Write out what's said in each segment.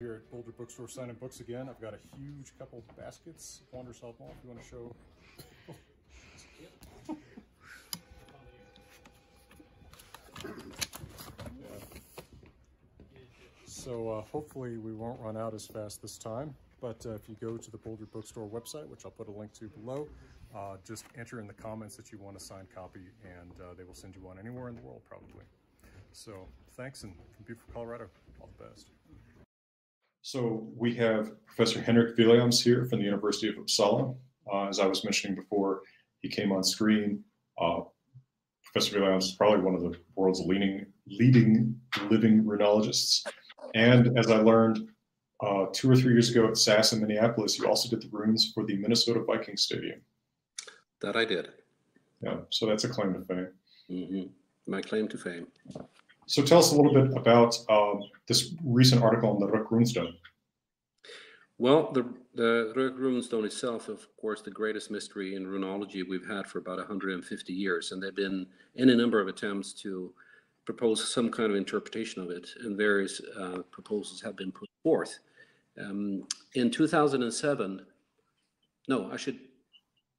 Here at Boulder Bookstore signing books again. I've got a huge couple baskets. Wanderer's Hávamál, if you want to show. So uh, hopefully we won't run out as fast this time. But uh, if you go to the Boulder Bookstore website, which I'll put a link to below, uh, just enter in the comments that you want a signed copy and uh, they will send you one anywhere in the world probably. So thanks and from beautiful Colorado, all the best. So we have Professor Henrik Williams here from the University of Uppsala. Uh, as I was mentioning before, he came on screen. Uh, Professor Williams is probably one of the world's leading, leading living runologists. And as I learned uh, two or three years ago at SAS in Minneapolis, you also did the runes for the Minnesota Viking Stadium. That I did. Yeah, so that's a claim to fame. Mm-hmm. My claim to fame. So tell us a little bit about um, this recent article on the Rök runestone. Well, the, the Rök runestone itself, of course, the greatest mystery in runology we've had for about 150 years. And there have been any number of attempts to propose some kind of interpretation of it, and various uh, proposals have been put forth. Um, in 2007, no, I should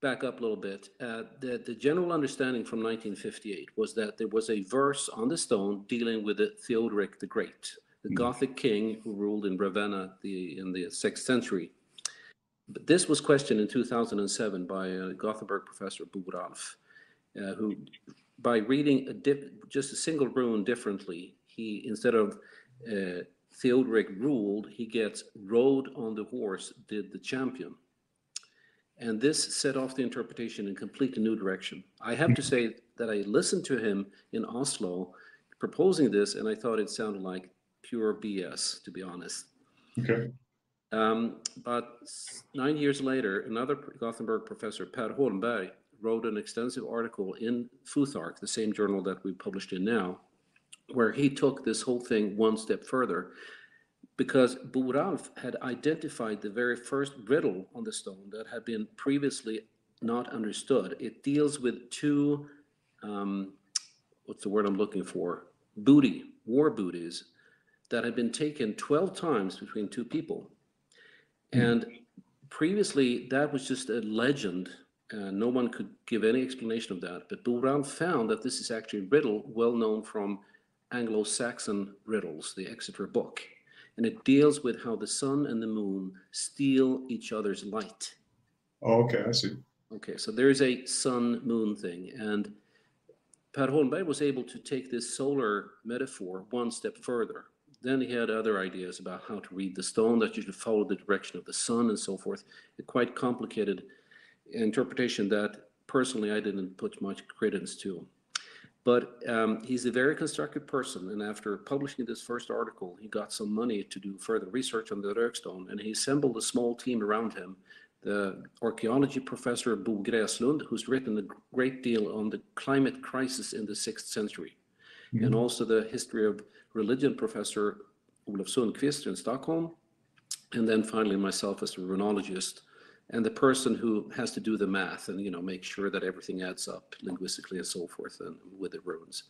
back up a little bit. Uh, the, the general understanding from 1958 was that there was a verse on the stone dealing with the Theodoric the Great, the mm. Gothic king who ruled in Ravenna the, in the sixth century. But this was questioned in 2007 by a Gothenburg professor, Bo uh, who, by reading a dip, just a single rune differently, he instead of uh, Theodoric ruled, he gets rode on the horse, did the champion. And this set off the interpretation in completely new direction. I have to say that I listened to him in Oslo proposing this, and I thought it sounded like pure BS, to be honest. Okay. Um, but nine years later, another Gothenburg professor, Per Holmberg, wrote an extensive article in Futhark, the same journal that we published in now, where he took this whole thing one step further because Bo Ralph had identified the very first riddle on the stone that had been previously not understood. It deals with two, um, what's the word I'm looking for? Booty, war booties that had been taken 12 times between two people. Mm. And previously, that was just a legend. Uh, no one could give any explanation of that. But Ralph found that this is actually a riddle well known from Anglo Saxon riddles, the Exeter Book and it deals with how the sun and the moon steal each other's light. Oh, okay, I see. Okay, so there's a sun moon thing, and Per Holmberg was able to take this solar metaphor one step further. Then he had other ideas about how to read the stone, that you should follow the direction of the sun and so forth. A quite complicated interpretation that personally I didn't put much credence to. But um, he's a very constructive person. And after publishing this first article, he got some money to do further research on the Rökstone. And he assembled a small team around him. The archaeology professor Bo Gräslund, who's written a great deal on the climate crisis in the sixth century, mm-hmm. and also the history of religion professor Olof Sundqvist in Stockholm, and then finally myself as a runologist and the person who has to do the math and you know make sure that everything adds up linguistically and so forth and with the runes.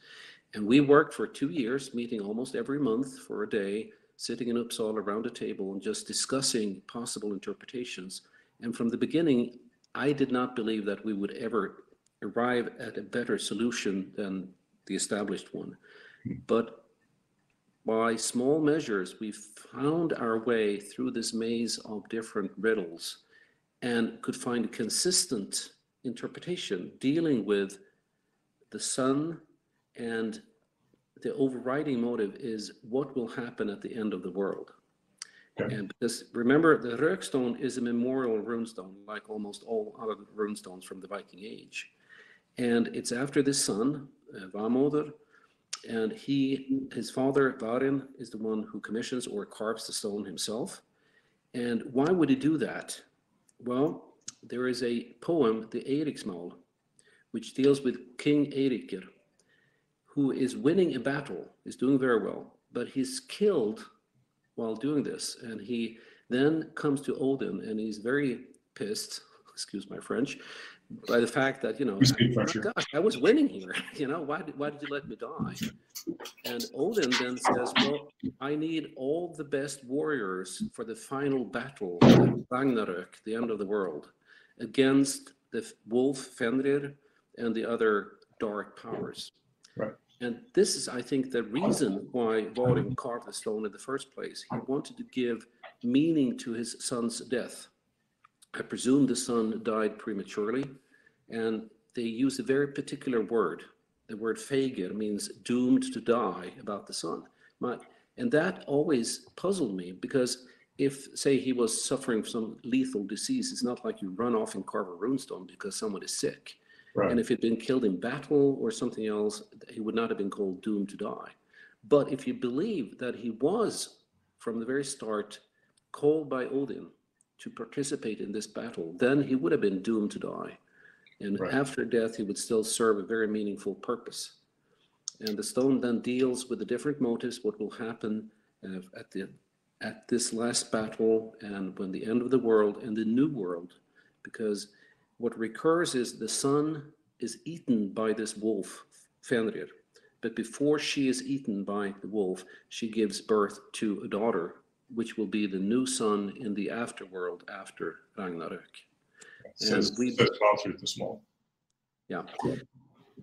And we worked for two years meeting almost every month for a day sitting in uppsala around a table and just discussing possible interpretations. And from the beginning i did not believe that we would ever arrive at a better solution than the established one. But by small measures we found our way through this maze of different riddles and could find a consistent interpretation dealing with the sun and the overriding motive is what will happen at the end of the world. Okay. And because remember, the Rökstone is a memorial runestone, like almost all other runestones from the Viking Age. And it's after the son, uh, Varmoder, and he, his father, Varin, is the one who commissions or carves the stone himself. And why would he do that? Well, there is a poem, the Eriksmal, which deals with King Eirikr, who is winning a battle, is doing very well, but he's killed while doing this. And he then comes to Odin and he's very pissed, excuse my French, by the fact that you know, We speak French here. gosh, I was winning here. You know, why did why did you let me die? And Odin then says, "Well, I need all the best warriors for the final battle, at Ragnarök, the end of the world, against the wolf Fenrir and the other dark powers." Right. And this is, I think, the reason why Odin carved the stone in the first place. He wanted to give meaning to his son's death. I presume the son died prematurely, and they use a very particular word. The word fagir means doomed to die about the son. My, and that always puzzled me because if, say, he was suffering from some lethal disease, it's not like you run off and carve a runestone because someone is sick. Right. And if he'd been killed in battle or something else, he would not have been called doomed to die. But if you believe that he was, from the very start, called by Odin to participate in this battle, then he would have been doomed to die. And Right. after death, he would still serve a very meaningful purpose. And the stone then deals with the different motives, what will happen uh, at the at this last battle and when the end of the world and the new world, because what recurs is the sun is eaten by this wolf, Fenrir. But before she is eaten by the wolf, she gives birth to a daughter, which will be the new sun in the afterworld after Ragnarök. Says, we- says Valtr the Small. Yeah.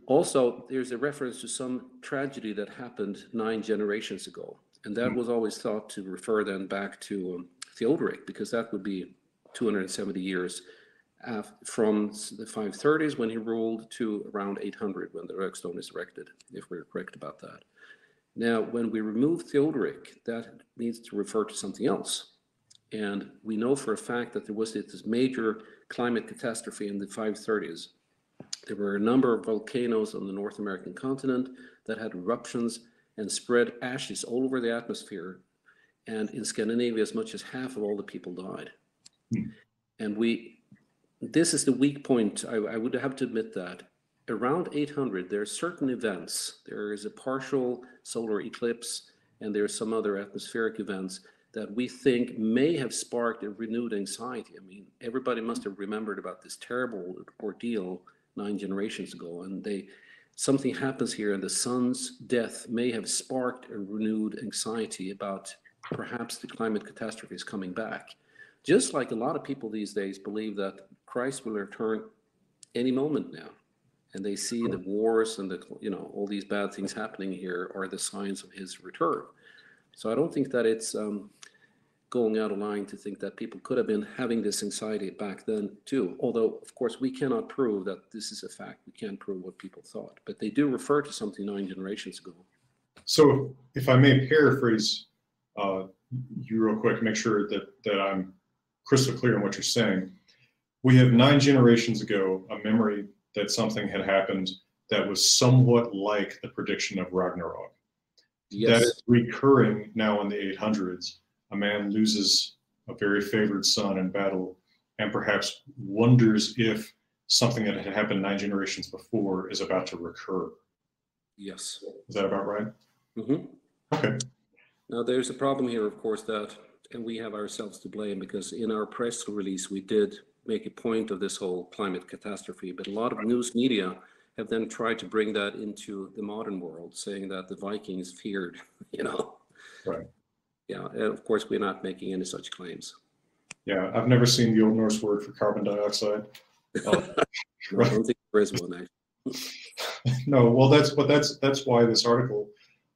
Also, there's a reference to some tragedy that happened nine generations ago. And that was always thought to refer then back to um, Theodoric, because that would be 270 years af- from the 530s when he ruled to around 800 when the Rökstone is erected, if we're correct about that. Now, when we remove Theodoric, that needs to refer to something else. And we know for a fact that there was this major climate catastrophe in the 530s. There were a number of volcanoes on the North American continent that had eruptions and spread ashes all over the atmosphere. And in Scandinavia, as much as half of all the people died. Hmm. And we, this is the weak point. I, I would have to admit that. Around 800, there are certain events. There is a partial solar eclipse, and there are some other atmospheric events that we think may have sparked a renewed anxiety. I mean, everybody must have remembered about this terrible ordeal nine generations ago, and they something happens here, and the sun's death may have sparked a renewed anxiety about perhaps the climate catastrophe is coming back. Just like a lot of people these days believe that Christ will return any moment now, and they see the wars and the you know all these bad things happening here are the signs of his return. So I don't think that it's um, going out of line to think that people could have been having this anxiety back then too. Although, of course, we cannot prove that this is a fact. We can't prove what people thought, but they do refer to something nine generations ago. So if I may paraphrase uh, you real quick, make sure that, that I'm crystal clear on what you're saying. We have nine generations ago a memory that something had happened that was somewhat like the prediction of Ragnarok. That Yes, is recurring now in the 800s. A man loses a very favored son in battle and perhaps wonders if something that had happened nine generations before is about to recur. yes. Is that about right? hmm Okay. Now, there's a problem here, of course, that, and we have ourselves to blame because in our press release, we did make a point of this whole climate catastrophe, but a lot of news media have then tried to bring that into the modern world, saying that the Vikings feared, you know. Right. Yeah, and of course, we're not making any such claims. Yeah, I've never seen the Old Norse word for carbon dioxide. Uh, No, I don't think there is one. actually. no, well, that's but that's that's why this article.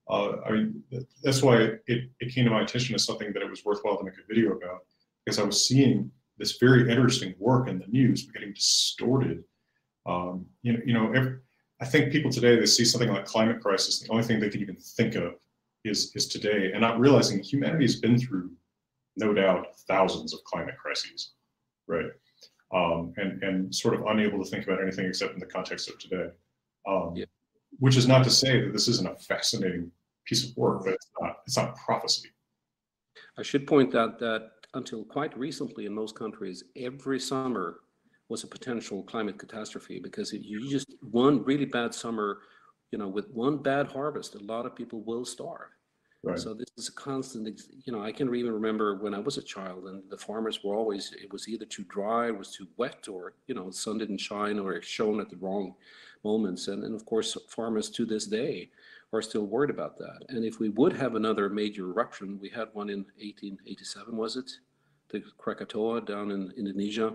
Uh, I mean, that's why it, it came to my attention as something that it was worthwhile to make a video about because I was seeing this very interesting work in the news getting distorted. Um, you know, you know, every, I think people today they see something like climate crisis, the only thing they can even think of is is today, and not realizing humanity has been through, no doubt, thousands of climate crises, right? Um, and and sort of unable to think about anything except in the context of today. Um, Yeah. Which is not to say that this isn't a fascinating piece of work, but it's not. It's not prophecy. I should point out that until quite recently in most countries, every summer was a potential climate catastrophe because if you just one really bad summer, you know, with one bad harvest, a lot of people will starve. Right. So this is a constant, you know, I can even remember when I was a child and the farmers were always, it was either too dry, it was too wet, or, you know, the sun didn't shine or it shone at the wrong moments. And, and of course, farmers to this day are still worried about that. And if we would have another major eruption, we had one in 1887, was it? The Krakatoa down in Indonesia.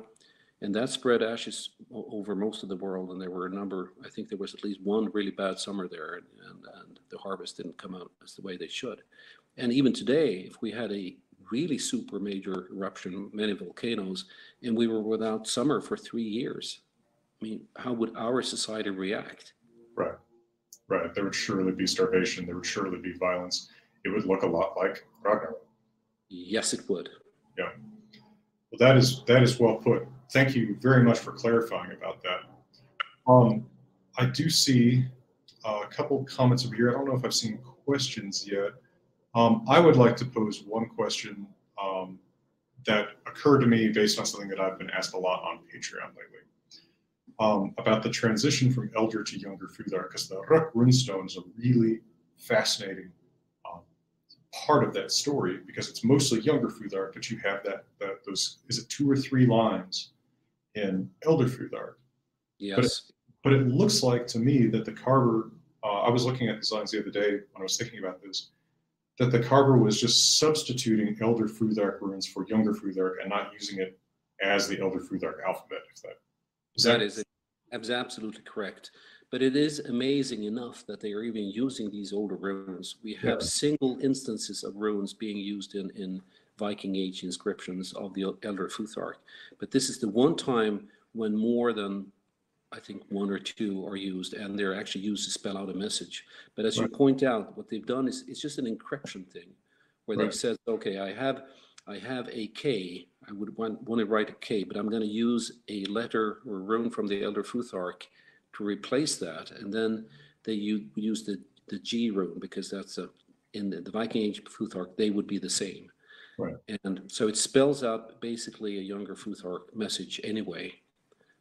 And that spread ashes over most of the world. And there were a number, I think there was at least one really bad summer there, and, and, and the harvest didn't come out as the way they should. And even today, if we had a really super major eruption, many volcanoes, and we were without summer for three years, I mean, how would our society react? Right. Right. There would surely be starvation. There would surely be violence. It would look a lot like Ragnarok. Yes, it would. Yeah. Well, that is that is well put. Thank you very much for clarifying about that. Um, I do see a couple comments over here. I don't know if I've seen questions yet. Um, I would like to pose one question um, that occurred to me based on something that I've been asked a lot on Patreon lately um, about the transition from elder to younger Futhark, because the Rök runestone is a really fascinating um, part of that story because it's mostly younger Futhark, but you have that, that those is it two or three lines in Elder Futhark. Yes. But it looks like to me that the carver, uh, I was looking at these lines the other day when I was thinking about this, that the carver was just substituting Elder Futhark runes for younger Futhark and not using it as the Elder Futhark alphabet. If that is That is, that's absolutely correct. But it is amazing enough that they are even using these older runes. We have Yeah. single instances of runes being used in, in Viking Age inscriptions of the Elder Futhark. But this is the one time when more than, I think, one or two are used, and they're actually used to spell out a message. But as you point out, what they've done is it's just an encryption thing, where they've said, okay, I have I have a K. I would want, want to write a K, but I'm going to use a letter or rune from the Elder Futhark to replace that. And then they use the, the G rune because that's a, in the, the Viking Age Futhark, they would be the same. Right. And so it spells out basically a younger Futhark message anyway.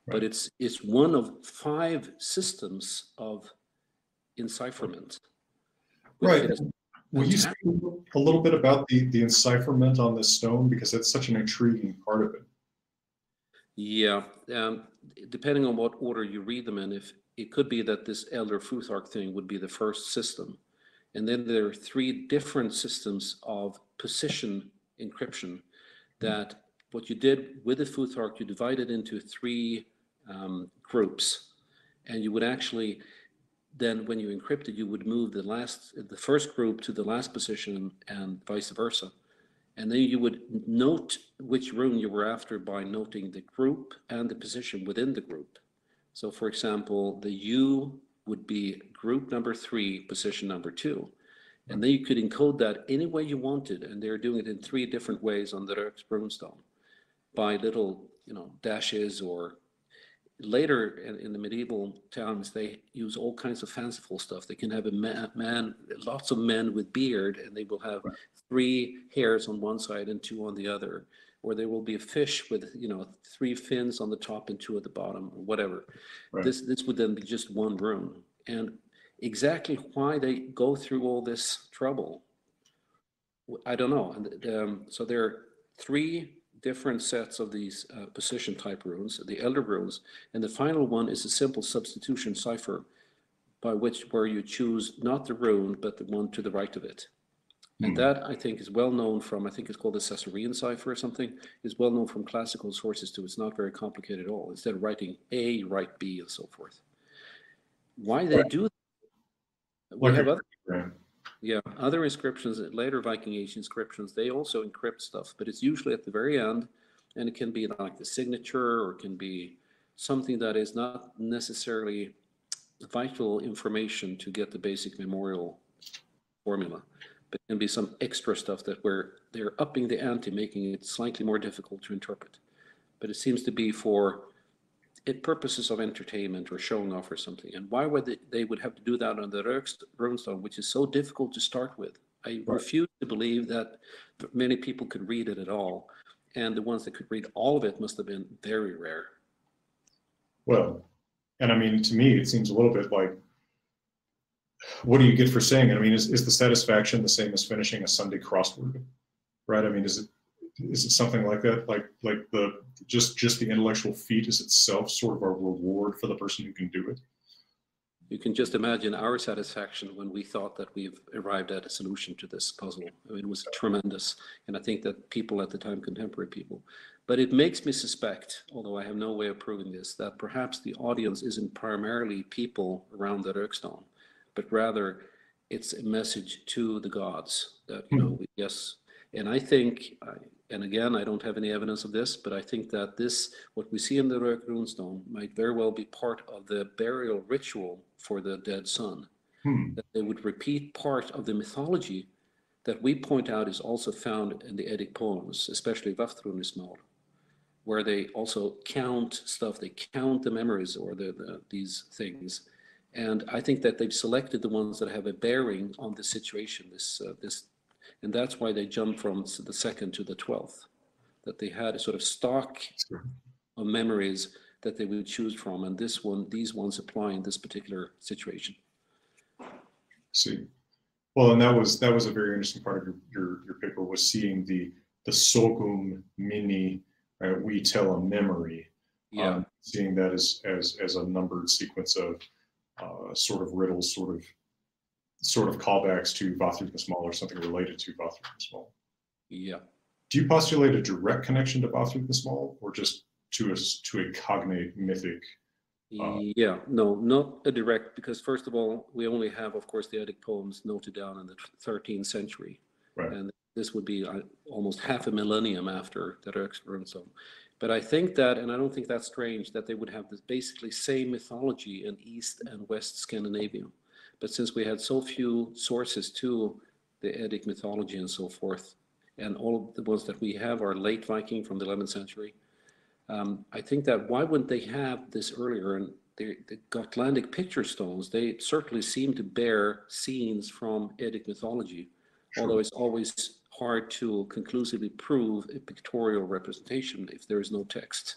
But it's it's one of five systems of encipherment. Right. Will you speak a little bit about the, the encipherment on this stone because that's such an intriguing part of it? Yeah, um, depending on what order you read them in, if it could be that this Elder Futhark thing would be the first system. And then there are three different systems of position encryption that what you did with the Futhark, you divided into three um, groups. And you would actually, then when you encrypted, you would move the last, the first group to the last position and vice versa. And then you would note which rune you were after by noting the group and the position within the group. So for example, the U would be group number three, position number two. And then you could encode that any way you wanted, and they're doing it in three different ways on the Rex Brunestone by little, you know, dashes or later in, in the medieval times, they use all kinds of fanciful stuff. They can have a man, man lots of men with beard, and they will have Right. three hairs on one side and two on the other. Or there will be a fish with, you know, three fins on the top and two at the bottom, or whatever. Right. This this would then be just one room And exactly why they go through all this trouble, i don't know. And um, so there are three different sets of these uh, position type runes, the elder runes, and the final one is a simple substitution cipher by which where you choose not the rune but the one to the right of it. And Hmm. that I think is well known from I think it's called the Caesarean cipher or something is well known from classical sources too. It's not very complicated at all. Instead of writing A, write B and so forth. Why they Right. do that? We have other. Yeah, other inscriptions, later Viking Age inscriptions, they also encrypt stuff, but it's usually at the very end, and it can be like the signature, or it can be something that is not necessarily vital information to get the basic memorial formula, but it can be some extra stuff that where they're upping the ante, making it slightly more difficult to interpret. But it seems to be for it purposes of entertainment or showing off or something. And why would they, they would have to do that on the runestone, which is so difficult to start with? I Right. refuse to believe that many people could read it at all. And the ones that could read all of it must have been very rare. Well, and I mean, to me, it seems a little bit like what do you get for saying it? I mean, is, is the satisfaction the same as finishing a Sunday crossword? Right? I mean, is it is it something like that? Like like the just just the intellectual feat is itself sort of a reward for the person who can do it? You can just imagine our satisfaction when we thought that we've arrived at a solution to this puzzle. I mean, it was tremendous. And I think that people at the time, contemporary people, but it makes me suspect, although I have no way of proving this, that perhaps the audience isn't primarily people around the Rökstone, but rather it's a message to the gods that, you know, mm-hmm. yes. And I think, and again, I don't have any evidence of this, but I think that this, what we see in the runestone, might very well be part of the burial ritual for the dead son. Hmm. That they would repeat part of the mythology that we point out is also found in the Eddic poems, especially Vafthrûdnismál, where they also count stuff, they count the memories or the, the, these things. And I think that they've selected the ones that have a bearing on the situation, this, uh, this and that's why they jumped from the second to the 12th, that they had a sort of stock of memories that they would choose from. And this one, these ones apply in this particular situation. See, well, and that was that was a very interesting part of your your, your paper was seeing the the sogum mini. Right? We tell a memory. Yeah. Um, seeing that as as as a numbered sequence of uh, sort of riddles, sort of sort of callbacks to Vafthrûdnismál or something related to Vafthrûdnismál. Yeah. Do you postulate a direct connection to Vafthrûdnismál or just to a, to a cognate mythic? Uh, yeah, no, not a direct, because first of all, we only have, of course, the Eddic poems noted down in the 13th century. Right. And this would be uh, almost half a millennium after the Röksrundsholm. But I think that, and I don't think that's strange, that they would have this basically same mythology in East and West Scandinavia. But since we had so few sources to the Eddic mythology and so forth, and all of the ones that we have are late Viking from the 11th century, um, I think that why wouldn't they have this earlier? And the, the Gotlandic picture stones, they certainly seem to bear scenes from Eddic mythology, sure. although it's always hard to conclusively prove a pictorial representation if there is no text,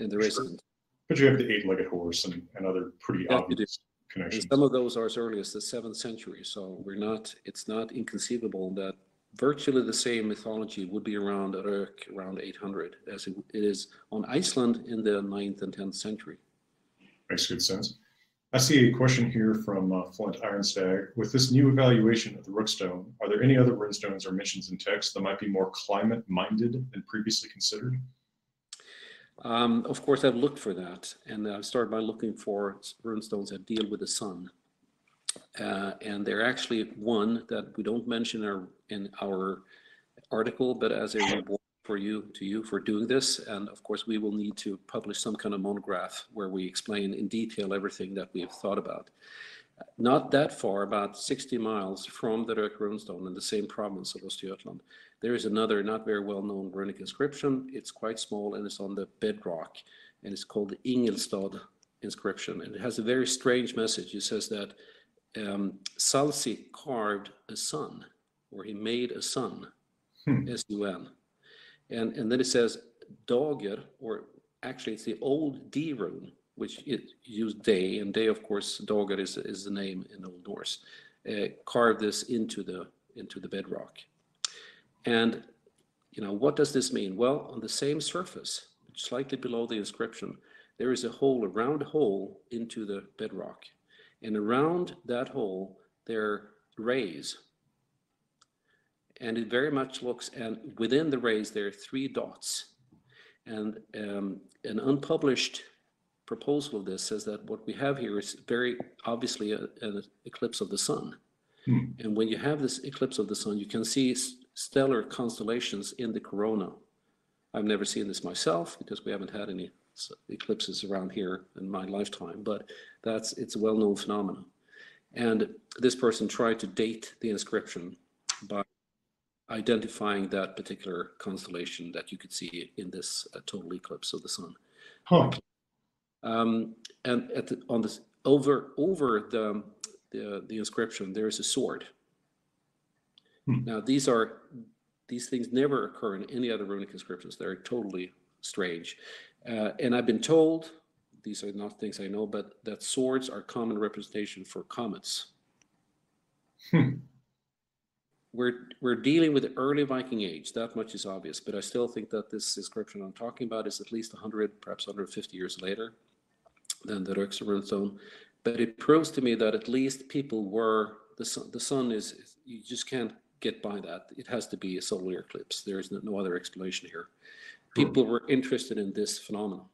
and there sure. not But you have the eight-legged horse and, and other pretty yeah, obvious connections. And some of those are as early as the seventh century. So we're not, it's not inconceivable that virtually the same mythology would be around around 800 as it is on Iceland in the 9th and 10th century. Makes good sense. I see a question here from uh, Flint Ironstag. With this new evaluation of the Rökstone, are there any other runestones or mentions in text that might be more climate minded than previously considered? Um, of course, I've looked for that, and I've started by looking for runestones that deal with the sun. Uh, and they're actually one that we don't mention in our, in our article, but as a reward for you to you for doing this. And of course, we will need to publish some kind of monograph where we explain in detail everything that we have thought about. Not that far, about 60 miles from the Rök runestone in the same province of Östergötland, there is another not very well known runic inscription. It's quite small and it's on the bedrock and it's called the Ingelstad inscription. And it has a very strange message. It says that um, Salsi carved a sun or he made a sun, hmm. S-U-N. And, and then it says Dager, or actually it's the old D rune, which it used day, and day, of course, Dager is, is the name in Old Norse, uh, carved this into the into the bedrock. And, you know, what does this mean? Well, on the same surface, slightly below the inscription, there is a hole, a round hole into the bedrock. And around that hole, there are rays. And it very much looks, and within the rays, there are three dots. And um, an unpublished proposal of this says that what we have here is very obviously a, an eclipse of the sun. Hmm. And when you have this eclipse of the sun, you can see stellar constellations in the corona. I've never seen this myself because we haven't had any eclipses around here in my lifetime, but that's it's a well-known phenomenon. And this person tried to date the inscription by identifying that particular constellation that you could see in this uh, total eclipse of the sun. Huh. Um, and at the, on this over over the, the the inscription, there is a sword Hmm. Now, these are these things never occur in any other runic inscriptions. They're totally strange. Uh, and I've been told, these are not things I know, but that swords are common representation for comets. Hmm. We're, we're dealing with the early Viking Age, that much is obvious, but I still think that this inscription I'm talking about is at least 100, perhaps 150 years later than the Röksö runestone. But it proves to me that at least people were, the sun, the sun is, you just can't get by that. It has to be a solar eclipse. There is no, other explanation here. People were interested in this phenomenon.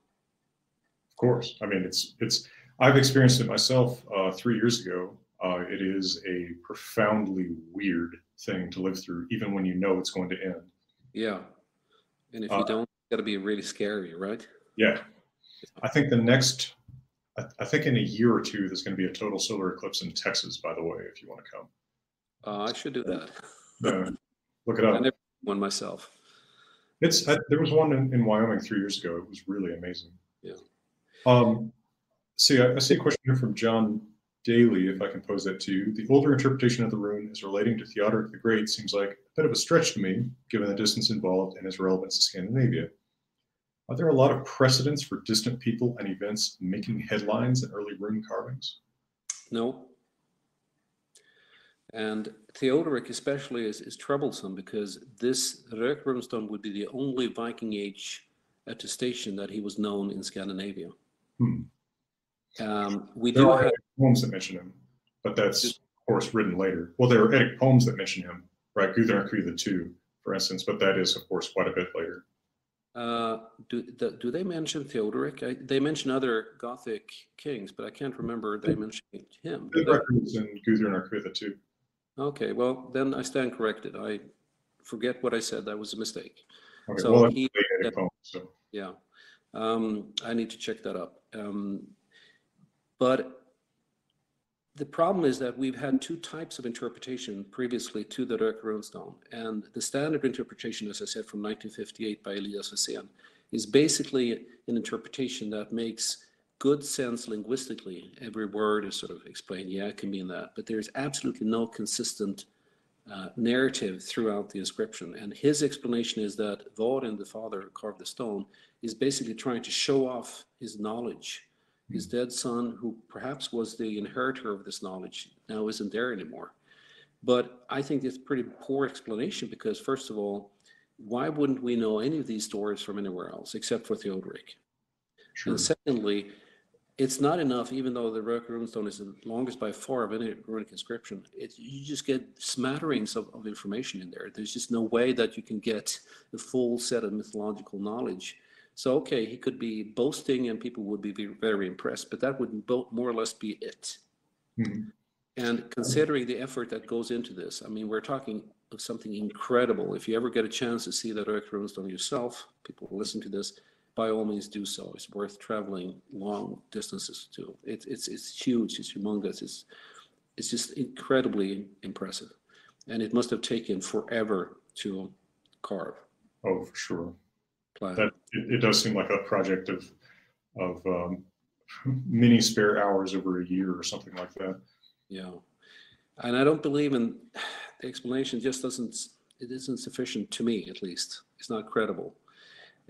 Of course. I mean, it's, it's, I've experienced it myself uh, three years ago. Uh, it is a profoundly weird thing to live through, even when you know it's going to end. Yeah. And if you Uh, don't, it's got to be really scary, right? Yeah. I think the next, I, I think in a year or two, there's going to be a total solar eclipse in Texas, by the way, if you want to come. Uh, I should do that. Uh, look it up. I never one myself. It's, I, there was one in, in Wyoming three years ago. It was really amazing. Yeah. Um, see, I, I see a question here from John Daly, if I can pose that to you. The older interpretation of the rune as relating to Theodoric the Great seems like a bit of a stretch to me, given the distance involved and its relevance to Scandinavia. Are there a lot of precedents for distant people and events making headlines in early rune carvings? No. And Theodoric especially is, is troublesome because this Rök would be the only Viking Age attestation that he was known in Scandinavia. Hmm. Um, we There do are have, poems that mention him, but that's of course written later. Well, there are Eddic poems that mention him, right? And the two, for instance, but that is of course quite a bit later. uh, do, the, do they mention Theodoric? I, they mention other Gothic kings, but I can't remember they mentioning him. do they? Records in Gudrun and the two. Okay, well, then I stand corrected. I forget what I said. That was a mistake. Okay, So well, he- late Eddic yeah. poems, so Yeah, um, I need to check that up. Um, but the problem is that we've had two types of interpretation previously to the Rök runestone, and the standard interpretation, as I said, from 1958 by Elias Wessén, is basically an interpretation that makes good sense linguistically. Every word is sort of explained. Yeah, it can mean that, but there's absolutely no consistent uh, narrative throughout the inscription. And his explanation is that Vorin, the father who carved the stone, is basically trying to show off his knowledge. His dead son, who perhaps was the inheritor of this knowledge, now isn't there anymore. But I think it's a pretty poor explanation because, first of all, why wouldn't we know any of these stories from anywhere else except for Theodoric? sure. And secondly, it's not enough, even though the Rök runestone is the longest by far of any runic inscription. It, you just get smatterings of, of information in there. There's just no way that you can get the full set of mythological knowledge. So, okay, he could be boasting and people would be very impressed, but that would bo- more or less be it. Mhm. And considering the effort that goes into this, I mean, we're talking of something incredible. If you ever get a chance to see that Rök runestone yourself, people listen to this, by all means do so. It's worth traveling long distances to. It's it's it's huge. It's humongous. It's it's just incredibly impressive, and it must have taken forever to carve. Oh, for sure. Plan. That it, it does seem like a project of of um, many spare hours over a year or something like that. Yeah, and I don't believe in the explanation. Just doesn't. It isn't sufficient to me, at least. It's not credible.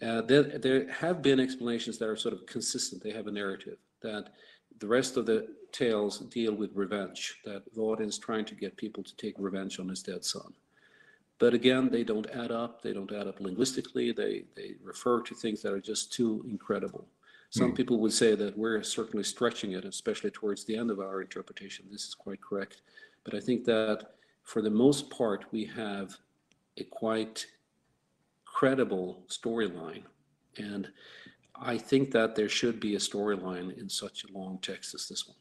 Uh, there, there have been explanations that are sort of consistent. They have a narrative that the rest of the tales deal with revenge. That Vorin is trying to get people to take revenge on his dead son. But again, they don't add up. They don't add up linguistically. They they refer to things that are just too incredible. Some Hmm. people would say that we're certainly stretching it, especially towards the end of our interpretation. This is quite correct. But I think that for the most part, we have a quite credible storyline. And I think that there should be a storyline in such a long text as this one.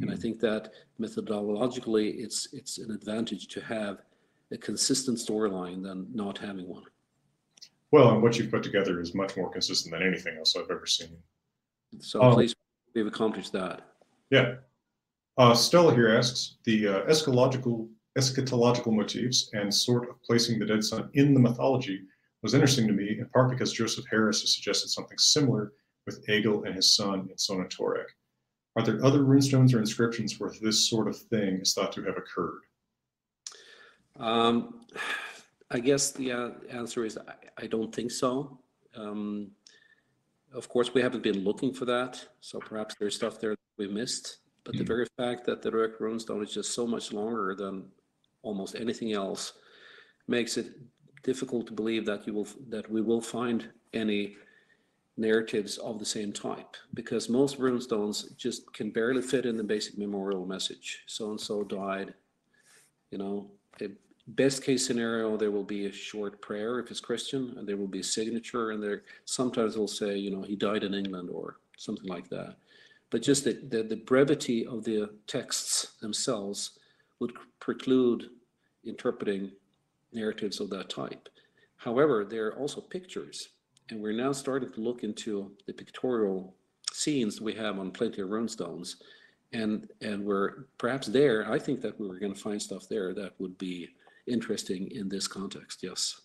And I think that methodologically, it's it's an advantage to have a consistent storyline than not having one. Well, and what you've put together is much more consistent than anything else I've ever seen. So Oh. at least we've accomplished that. Yeah. Uh, Stella here asks the uh, eschatological eschatological motifs and sort of placing the dead son in the mythology was interesting to me, in part because Joseph Harris has suggested something similar with Egil and his son in Sonatorrek. Are there other runestones or inscriptions where this sort of thing is thought to have occurred? Um, I guess the uh, answer is I, I don't think so. Um, of course, we haven't been looking for that, so perhaps there's stuff there that we missed. But the very fact that the Rök runestone is just so much longer than almost anything else makes it difficult to believe that you will that we will find any narratives of the same type because most runestones just can barely fit in the basic memorial message. So and so died. You know, best case scenario, there will be a short prayer if it's Christian, and there will be a signature, and there sometimes they'll say, you know, he died in England or something like that. But just the, the, the brevity of the texts themselves would preclude interpreting narratives of that type. However, there are also pictures and we're now starting to look into the pictorial scenes we have on plenty of runestones. And, and we're perhaps there, I think that we were going to find stuff there that would be interesting in this context, yes.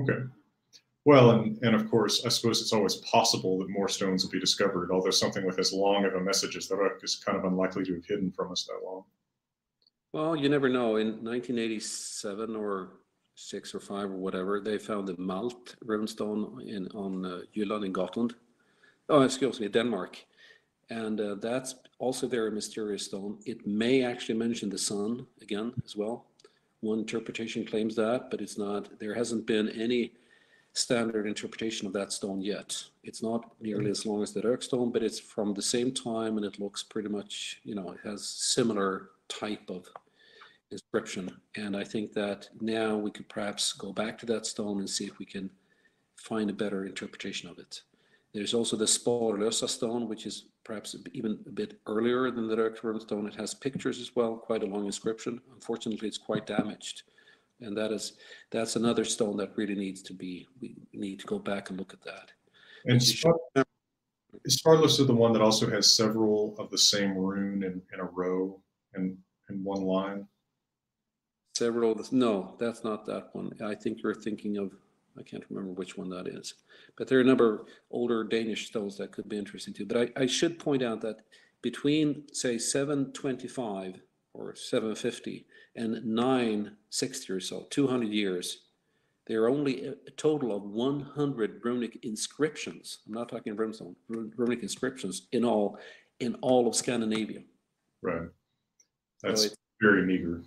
Okay. Well, and, and of course, I suppose it's always possible that more stones will be discovered, although something with as long of a message as the is kind of unlikely to have hidden from us that long. Well, you never know. In 1987 or six or five or whatever, they found the Malt runestone in on uh, Jylland in Gotland. Oh, excuse me, Denmark. And uh, that's also very mysterious stone. It may actually mention the sun again as well. One interpretation claims that, but it's not. There hasn't been any standard interpretation of that stone yet. It's not nearly as long as the Rök stone, but it's from the same time and it looks pretty much, you know, it has similar type of inscription. And I think that now we could perhaps go back to that stone and see if we can find a better interpretation of it. There's also the Sparlösa stone, which is perhaps even a bit earlier than the Rök runestone. It has pictures as well, quite a long inscription. Unfortunately, it's quite damaged. And that is that's another stone that really needs to be, we need to go back and look at that. And is Sparlösa the one that also has several of the same rune in, in a row and in one line? Several of the, no, that's not that one. I think you're thinking of, I can't remember which one that is. But there are a number of older Danish stones that could be interesting too. But I, I should point out that between, say, 725 or 750 and 960 or so, 200 years, there are only a total of 100 runic inscriptions. I'm not talking runestone, runic inscriptions in all, in all of Scandinavia. Right. That's so very meager.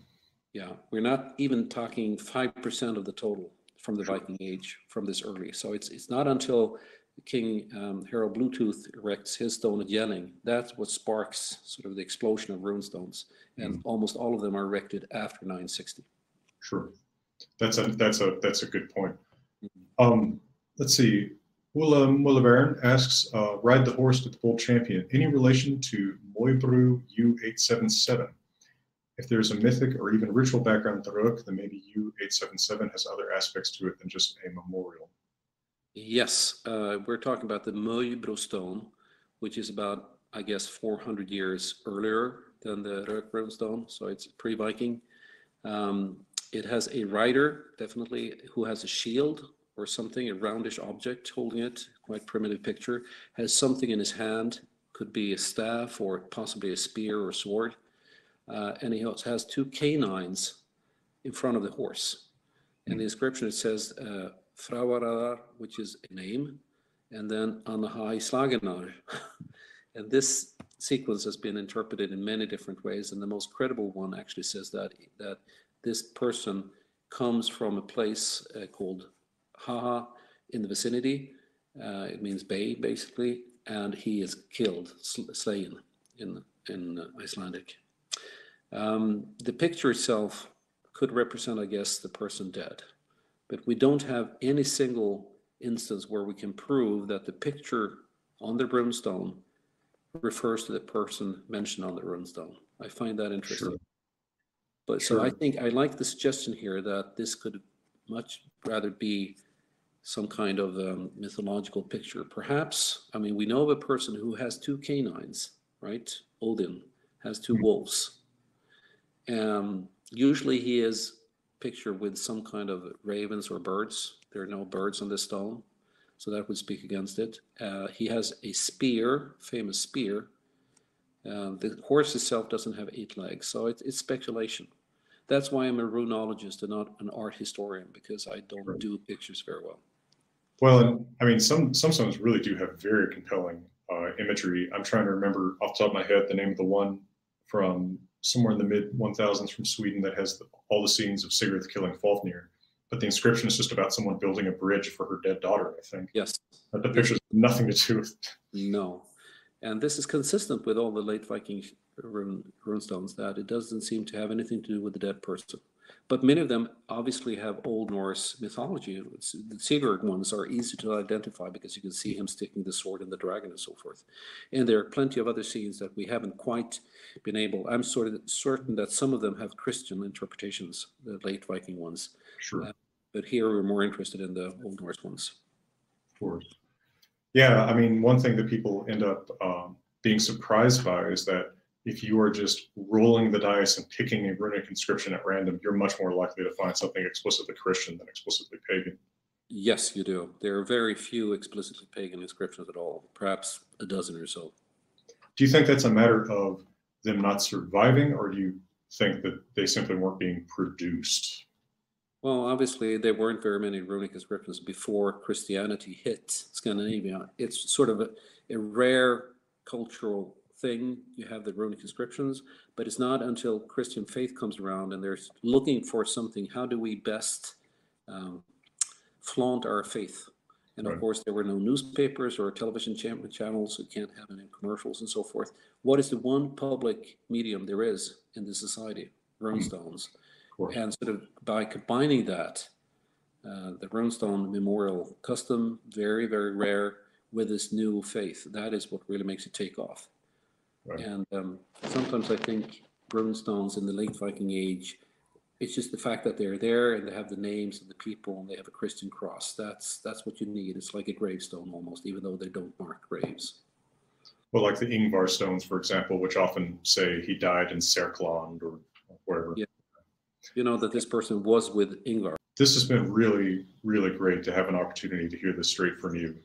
Yeah, we're not even talking 5% of the total from the Viking Age from this early. So it's it's not until King um, Harald Bluetooth erects his stone at Jelling that's what sparks sort of the explosion of runestones, and mm. almost all of them are erected after 960. Sure, that's a that's a that's a good point. Mm-hmm. Um, let's see. Willa Mullavaren asks, uh, "Ride the horse to the bull champion. Any relation to Möjbro U877?" If there's a mythic or even ritual background to Rök, then maybe U877 has other aspects to it than just a memorial. Yes, uh, we're talking about the Möjbro stone, which is about, I guess, 400 years earlier than the Rök stone, so it's pre-Viking. Um, it has a rider, definitely, who has a shield or something, a roundish object holding it, quite primitive picture, has something in his hand, could be a staff or possibly a spear or sword uh, and he has two canines in front of the horse. And the inscription it says uh, Fravaradar, which is a name, and then Anahai Slagenar. and this sequence has been interpreted in many different ways, and the most credible one actually says that that this person comes from a place uh, called Haha in the vicinity. Uh, it means bay, basically, and he is killed, sl- slain in in uh, Icelandic. Um, the picture itself could represent, I guess, the person dead, but we don't have any single instance where we can prove that the picture on the brimstone refers to the person mentioned on the runestone. I find that interesting. Sure. But sure. so I think I like the suggestion here that this could much rather be some kind of um, mythological picture. Perhaps, I mean, we know of a person who has two canines, right? Odin has 2 mm-hmm. wolves. Um, usually he is pictured with some kind of ravens or birds. There are no birds on the stone, so that would speak against it. Uh, he has a spear, famous spear. Um, the horse itself doesn't have eight legs, so it, it's speculation. That's why I'm a runologist and not an art historian because I don't right. do pictures very well. Well, and I mean, some some stones really do have very compelling uh, imagery. I'm trying to remember off the top of my head the name of the one from somewhere in the mid 1000s from Sweden that has the, all the scenes of Sigurd killing Fafnir. But the inscription is just about someone building a bridge for her dead daughter, I think. Yes. But the pictures have nothing to do with it. No. And this is consistent with all the late Viking rune, rune stones that it doesn't seem to have anything to do with the dead person. But many of them obviously have Old Norse mythology. It's, the Sigurd ones are easy to identify because you can see him sticking the sword in the dragon and so forth. And there are plenty of other scenes that we haven't quite been able. I'm sort of certain that some of them have Christian interpretations, the late Viking ones. Sure. Uh, But here we're more interested in the Old Norse ones. Of course. Yeah, I mean, one thing that people end up um, being surprised by is that if you are just rolling the dice and picking a runic inscription at random, you're much more likely to find something explicitly Christian than explicitly pagan. Yes, you do. There are very few explicitly pagan inscriptions at all, perhaps a dozen or so. Do you think that's a matter of them not surviving, or do you think that they simply weren't being produced? Well, obviously, there weren't very many runic inscriptions before Christianity hit Scandinavia. It's sort of a, a rare cultural thing. You have the runic inscriptions, but it's not until Christian faith comes around and they're looking for something. How do we best um, flaunt our faith? And of Right. course, there were no newspapers or television channel- channels. You can't have any commercials and so forth. What is the one public medium there is in the society? Runestones. Of course. And sort of by combining that, uh, the runestone memorial custom, very, very rare, with this new faith, that is what really makes it take off. Right. And um, sometimes I think runestones in the late Viking age, it's just the fact that they're there and they have the names of the people and they have a Christian cross. That's that's what you need. It's like a gravestone almost, even though they don't mark graves. Well, like the Ingvar stones, for example, which often say he died in Serkland or wherever. Yeah. You know that this person was with Ingvar. This has been really, really great to have an opportunity to hear this straight from you.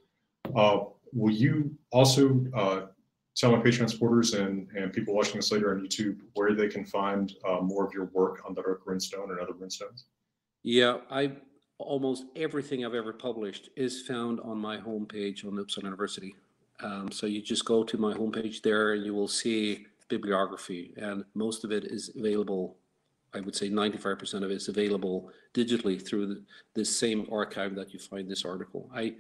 Uh, will you also uh, tell my Patreon supporters and, and people watching this later on YouTube where they can find uh, more of your work on the Rök Runestone and other runestones? Yeah, I almost everything I've ever published is found on my homepage on Uppsala University. Um, so you just go to my homepage there and you will see bibliography, and most of it is available. I would say 95% of it is available digitally through the, this same archive that you find this article. I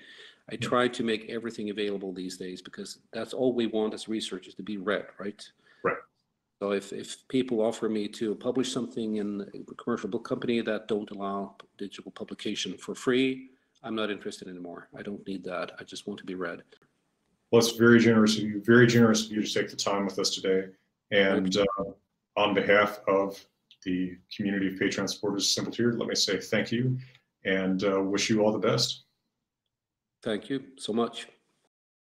I try to make everything available these days because that's all we want as researchers to be read, right? Right. So if, if people offer me to publish something in a commercial book company that don't allow digital publication for free, I'm not interested anymore. I don't need that. I just want to be read. Well, it's very generous of you, very generous of you to take the time with us today. And uh, on behalf of the community of Patreon supporters of Simple Tiered, let me say thank you and uh, wish you all the best. Thank you so much.